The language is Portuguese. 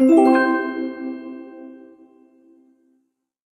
Música